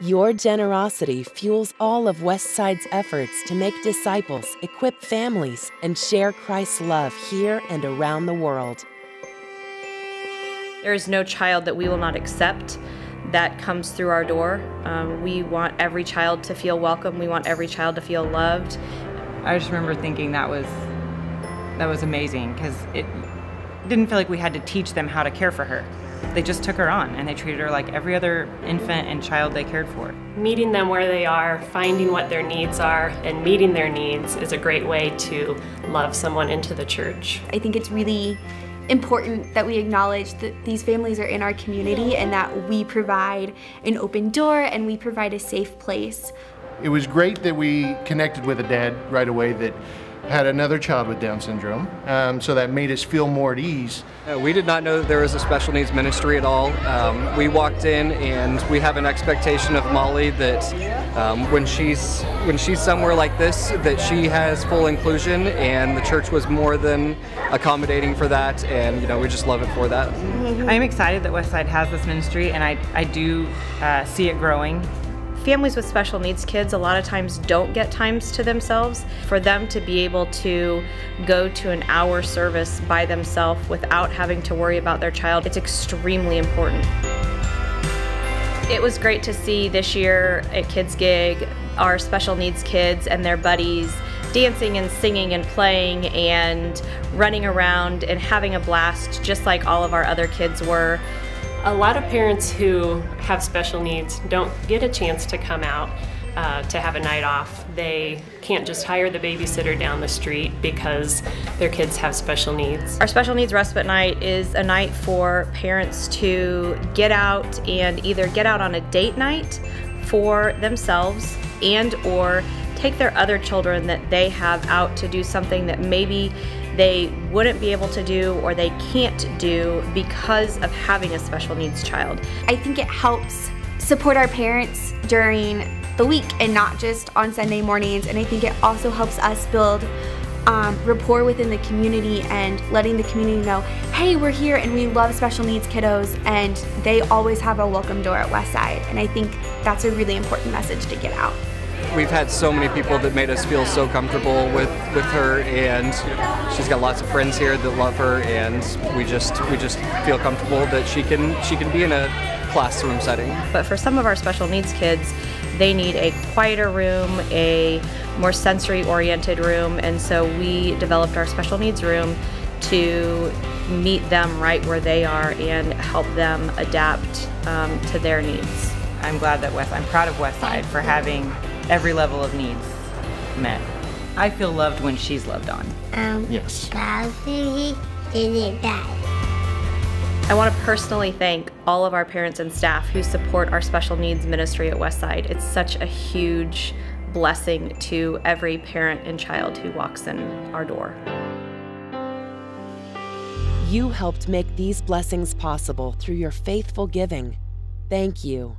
Your generosity fuels all of Westside's efforts to make disciples, equip families, and share Christ's love here and around the world. There is no child that we will not accept that comes through our door. Um, we want every child to feel welcome. We want every child to feel loved. I just remember thinking that was that was amazing because it didn't feel like we had to teach them how to care for her. They just took her on and they treated her like every other infant and child they cared for. Meeting them where they are, finding what their needs are, and meeting their needs is a great way to love someone into the church. I think it's really important that we acknowledge that these families are in our community and that we provide an open door and we provide a safe place. It was great that we connected with a dad right away that had another child with Down syndrome, um, so that made us feel more at ease. Uh, we did not know that there was a special needs ministry at all. Um, we walked in and we have an expectation of Molly that um, when she's when she's somewhere like this, that she has full inclusion, and the church was more than accommodating for that, and you know we just love it for that. I'm excited that Westside has this ministry, and I I do uh, see it growing families with special needs kids a lot of times don't get times to themselves. For them to be able to go to an hour service by themselves without having to worry about their child, it's extremely important. It was great to see this year at Kids Gig our special needs kids and their buddies dancing and singing and playing and running around and having a blast just like all of our other kids were. A lot of parents who have special needs don't get a chance to come out uh, to have a night off. They can't just hire the babysitter down the street because their kids have special needs. Our special needs respite night is a night for parents to get out and either get out on a date night for themselves and or take their other children that they have out to do something that maybe they wouldn't be able to do or they can't do because of having a special needs child. I think it helps support our parents during the week and not just on Sunday mornings and I think it also helps us build um, rapport within the community and letting the community know, hey, we're here and we love special needs kiddos and they always have a welcome door at Westside. And I think that's a really important message to get out we've had so many people that made us feel so comfortable with, with her and she's got lots of friends here that love her and we just we just feel comfortable that she can she can be in a classroom setting. But for some of our special needs kids, they need a quieter room, a more sensory oriented room, and so we developed our special needs room to meet them right where they are and help them adapt um, to their needs. I'm glad that West, I'm proud of Westside for having every level of needs met. I feel loved when she's loved on. Um, yes. I want to personally thank all of our parents and staff who support our special needs ministry at Westside. It's such a huge blessing to every parent and child who walks in our door. You helped make these blessings possible through your faithful giving. Thank you.